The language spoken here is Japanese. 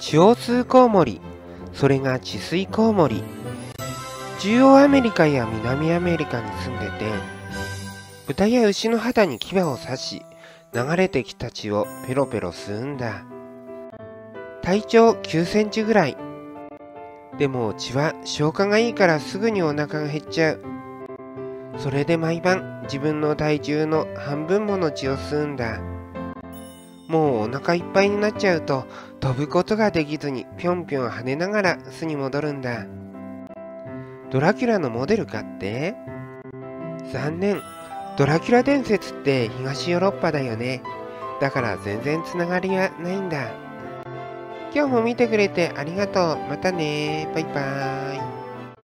血を吸うコウモリそれが治水コウモリ中央アメリカや南アメリカに住んでて豚や牛の肌に牙を刺し流れてきた血をペロペロ吸うんだ。体長9センチぐらい。でも血は消化がいいからすぐにお腹が減っちゃう。それで毎晩自分の体重の半分もの血を吸うんだ。もうお腹いっぱいになっちゃうと飛ぶことができずにぴょんぴょん跳ねながら巣に戻るんだ。ドラキュラのモデルかって？残念。ドラキュラ伝説って東ヨーロッパだよね。だから全然つながりはないんだ。今日も見てくれてありがとう。またねバイバーイ。